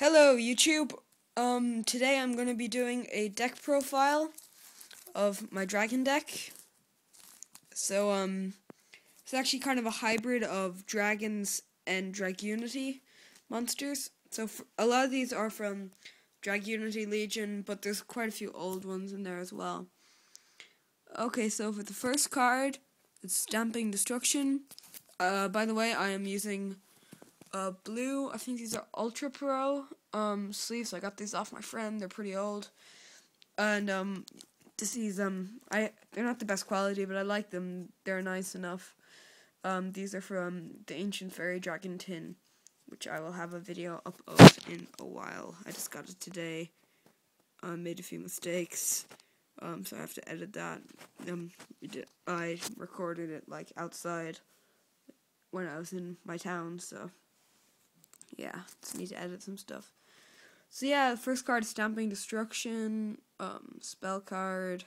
Hello YouTube. Um today I'm going to be doing a deck profile of my dragon deck. So um it's actually kind of a hybrid of dragons and Dragunity monsters. So a lot of these are from Dragunity Legion, but there's quite a few old ones in there as well. Okay, so for the first card, it's Stamping Destruction. Uh, by the way, I am using uh, blue. I think these are Ultra Pro um, sleeves. I got these off my friend. They're pretty old, and um, this is um, I they're not the best quality, but I like them. They're nice enough. Um, these are from the Ancient Fairy Dragon Tin, which I will have a video up of in a while. I just got it today. I made a few mistakes. Um, so I have to edit that. Um, I recorded it like outside when I was in my town, so yeah, just need to edit some stuff. So yeah, first card Stamping Destruction, um, spell card.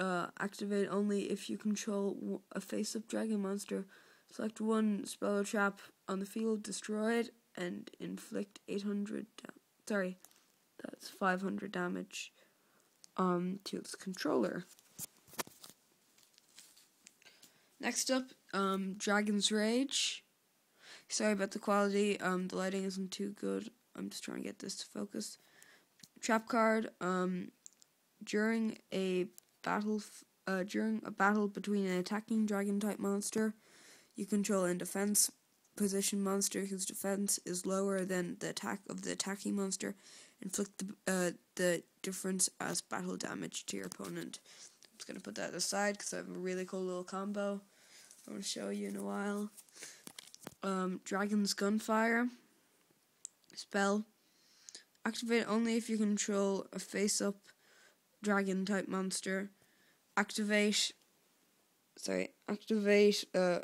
Uh, activate only if you control a face-up dragon monster. Select one spell or trap on the field, destroy it, and inflict 800. sorry, that's 500 damage um, to its controller. Next up, um, Dragon's Rage. Sorry about the quality. Um, the lighting isn't too good. I'm just trying to get this to focus. Trap card. Um, during a battle, uh, during a battle between an attacking dragon type monster, you control a defense position monster whose defense is lower than the attack of the attacking monster. Inflict the uh, the difference as battle damage to your opponent. I'm just gonna put that aside because I have a really cool little combo. I'm gonna show you in a while um, Dragon's Gunfire spell. Activate only if you control a face up dragon type monster. Activate. Sorry, activate uh,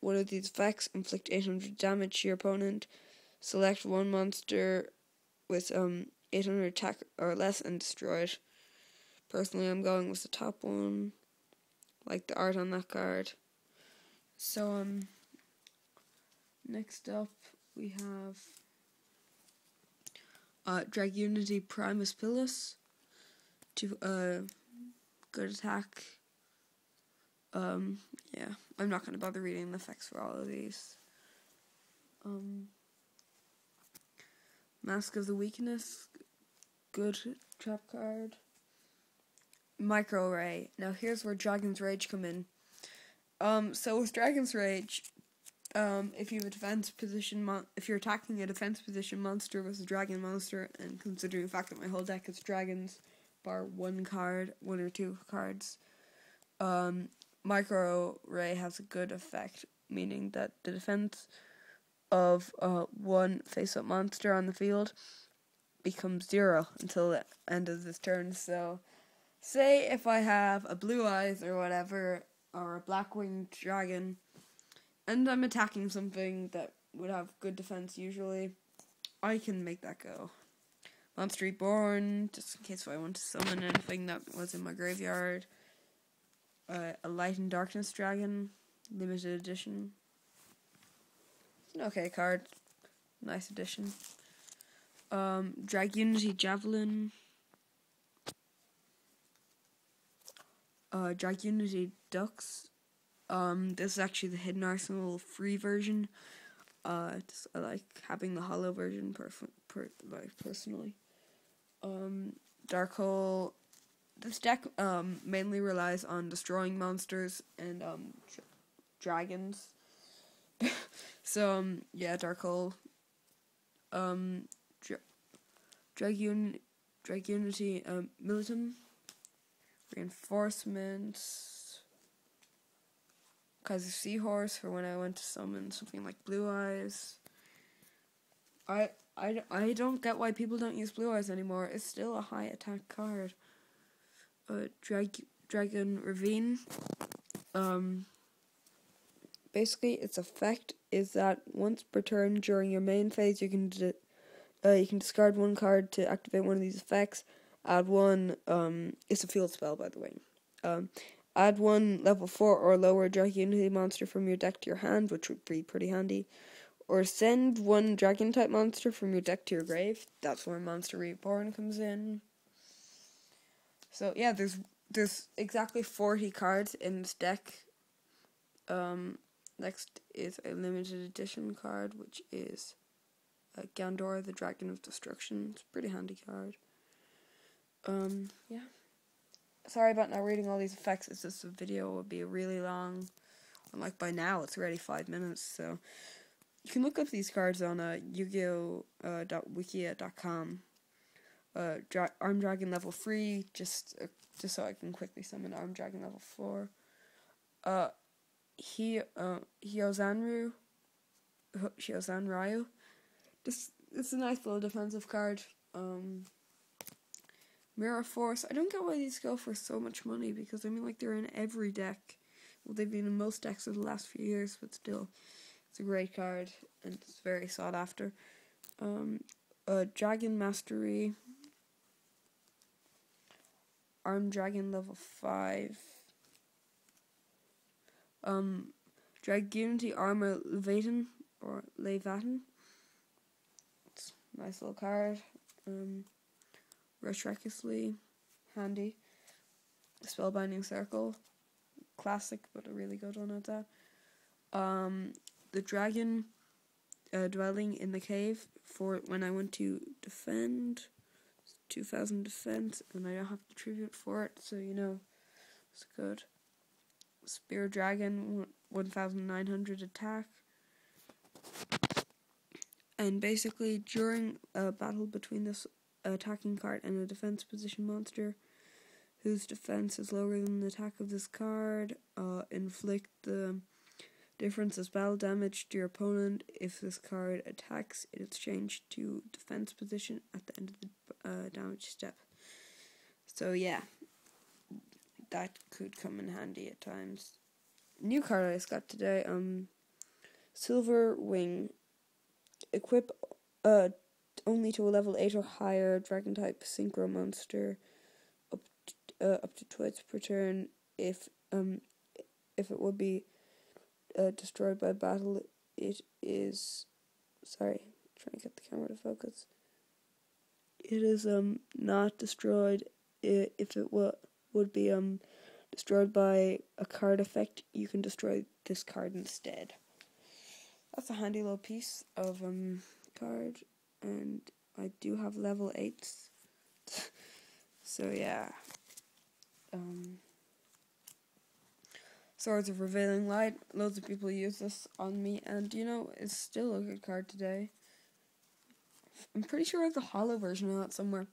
one of these effects, inflict 800 damage to your opponent. Select one monster with um 800 attack or less and destroy it. Personally, I'm going with the top one, like the art on that card. So um. Next up, we have uh, Dragunity Primus Pilus to uh, good attack. Um, yeah, I'm not gonna bother reading the effects for all of these. Um, Mask of the Weakness, good trap card. Micro Ray. Now here's where Dragon's Rage come in. Um, so with Dragon's Rage, um, if you have a defense position, mon- if you're attacking a defense position monster versus a dragon monster, and considering the fact that my whole deck is dragons, bar one card, one or two cards, um, micro ray has a good effect, meaning that the defense of uh, one face-up monster on the field becomes zero until the end of this turn. So, say if I have a blue eyes or whatever, or a black winged dragon and I'm attacking something that would have good defense usually, I can make that go. Monster Reborn, just in case if I want to summon anything that was in my graveyard. Uh, a Light and Darkness Dragon, limited edition. It's an okay card. Nice edition. Um, Dragunity Javelin. Uh, Dragunity Dux. Um, this is actually the Hidden Arsenal free version. Uh, just, I like having the hollow version per, per like personally. Um, Dark Hole. This deck um mainly relies on destroying monsters and um dragons. so um yeah, Dark Hole. Um, Dra- Dragunity um Militum. Reinforcements of Seahorse for when I went to summon something like Blue Eyes. I, I, I don't get why people don't use Blue Eyes anymore. It's still a high attack card. Uh, Drag, Dragon Ravine. Um, basically, its effect is that once per turn during your main phase, you can uh, you can discard one card to activate one of these effects. Add one. Um, it's a field spell, by the way. Um, Add one level 4 or lower Dragunity monster from your deck to your hand, which would be pretty handy. or send one dragon type monster from your deck to your grave. That's where Monster Reborn comes in. So yeah, there's there's exactly forty cards in this deck. Um, next is a limited edition card, which is uh, Gandor, the Dragon of Destruction. It's a pretty handy card. Um, yeah. Sorry about not reading all these effects. It's just a video would be really long. And like by now, it's already five minutes. So you can look up these cards on uh, Yu-Gi-Oh! Uh. Uh, dra- Arm Dragon level three, just uh, just so I can quickly summon Arm Dragon level four. Uh, he uh Hyozanru, Hyozanryu. This it's a nice little defensive card. Um, Mirror Force. I don't get why these go for so much money because I mean, like they're in every deck. Well, they've been in most decks of the last few years, but still, it's a great card and it's very sought after. Um, uh, Dragon Mastery. Arm Dragon level five. Um, Dragunity Arma Leviathan or Leviathan. It's a nice little card. Um, Retreciously handy. Spellbinding Circle, classic but a really good one at that. Um, the dragon uh, dwelling in the cave for when I want to defend. 2000 defense, and I don't have to tribute for it, so you know, it's good. Spear Dragon, 1900 attack. And basically, during a battle between this attacking card and a defense position monster whose defense is lower than the attack of this card. Uh, inflict the difference as battle damage to your opponent. If this card attacks, it is changed to defense position at the end of the uh, damage step. So yeah, that could come in handy at times. New card I just got today. Um, Silver Wing. Equip uh only to a level 8 or higher dragon type synchro monster up to, uh, up to twice per turn if um if it would be uh, destroyed by battle. It is sorry trying to get the camera to focus. It is um not destroyed if it would would be um destroyed by a card effect you can destroy this card instead. That's a handy little piece of um card and I do have level 8s. so yeah. Um, Swords of Revealing Light. Loads of people use this on me, and you know, it's still a good card today. I'm pretty sure I have the hollow version of that somewhere.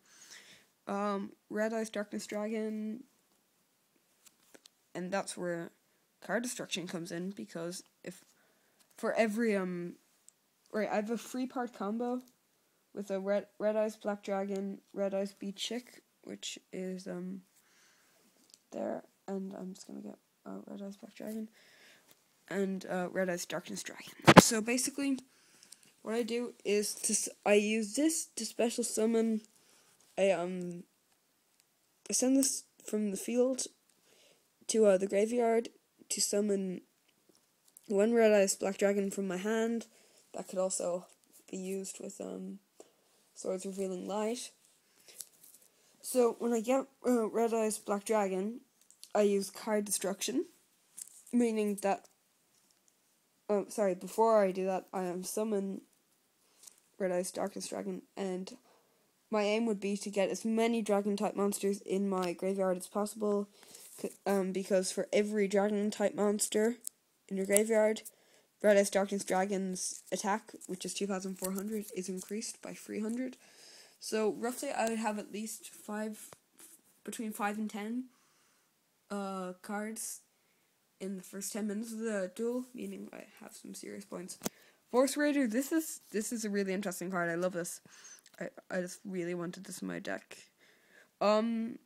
Um, Red Eyes Darkness Dragon. And that's where card destruction comes in because if for every um right, I have a free part combo with a red red eyes black dragon, red eyes B. Chick, which is um there, and I'm just gonna get uh, red eyes black dragon, and uh, red eyes darkness dragon. So basically, what I do is to I use this to special summon a um. I send this from the field to uh, the graveyard to summon one red eyes black dragon from my hand. That could also be used with um Swords Revealing Light. So when I get uh, Red Eyes Black Dragon, I use card destruction, meaning that. Oh, sorry. Before I do that, I am summon Red Eyes Darkness Dragon, and my aim would be to get as many dragon type monsters in my graveyard as possible. Um, because for every dragon type monster in your graveyard, Red Eyes Darkness Dragon's attack, which is 2400, is increased by 300. So roughly I would have at least 5 between 5 and 10 uh cards in the first 10 minutes of the duel, meaning I have some serious points. Force Raider, this is this is a really interesting card. I love this. I I just really wanted this in my deck. Um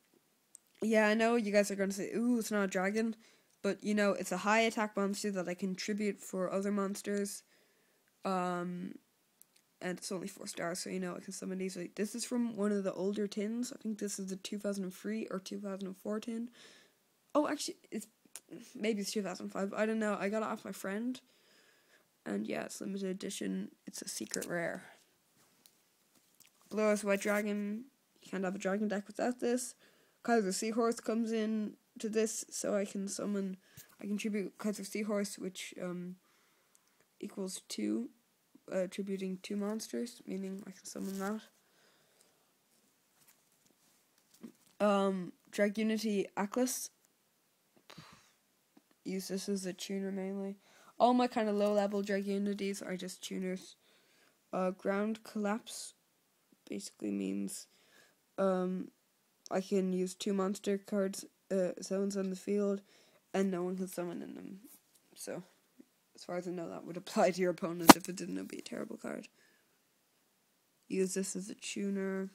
yeah, I know you guys are going to say, "Ooh, it's not a dragon." But you know, it's a high attack monster that I contribute for other monsters. Um and it's only four stars, so you know I can summon easily. This is from one of the older tins. I think this is the two thousand and three or two thousand and four tin. Oh actually it's maybe it's two thousand five. I don't know. I got it off my friend. And yeah, it's limited edition. It's a secret rare. Blue Eyes White Dragon. You can't have a dragon deck without this. Kaiser Seahorse comes in to this, so I can summon. I can tribute Kaiser Seahorse, which um, equals two, uh, tributing two monsters, meaning I can summon that. Um, Dragunity Aklys. Use this as a tuner mainly. All my kind of low level Dragunities are just tuners. Uh, ground Collapse basically means um, I can use two monster cards, uh, summons on the field, and no one can summon in them. So, as far as I know, that would apply to your opponent. If it didn't, it'd be a terrible card. Use this as a tuner.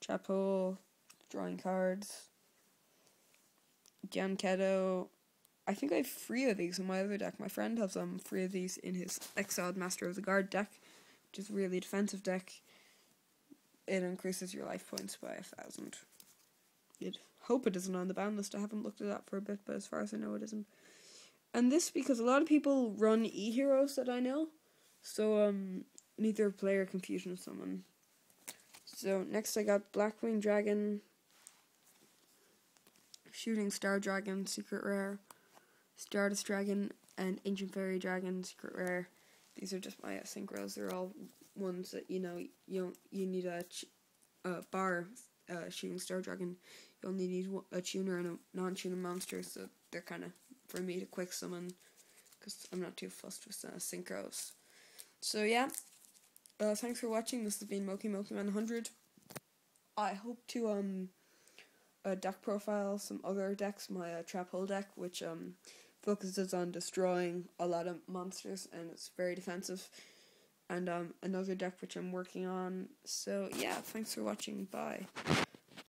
Chapel, drawing cards. Jankedo. I think I have three of these in my other deck. My friend has um three of these in his Exiled Master of the Guard deck, which is really defensive deck it increases your life points by a thousand. You'd hope it isn't on the ban list. I haven't looked it up for a bit, but as far as I know, it isn't. And this because a lot of people run e heroes that I know, so um, neither player confusion of someone. So next I got Blackwing Dragon, Shooting Star Dragon, Secret Rare, Stardust Dragon, and Ancient Fairy Dragon, Secret Rare. These are just my synchros. They're all ones that you know you you need a, a bar uh, shooting star dragon. You only need a tuner and a non-tuner monster, so they're kind of for me to quick summon because I'm not too fussed with uh, synchros. So yeah, uh, thanks for watching. This has been Mokey Mokey Man 100. I hope to um uh, deck profile some other decks, my uh, trap hole deck, which um focuses on destroying a lot of monsters and it's very defensive and um, another deck which I'm working on. So yeah, thanks for watching. Bye.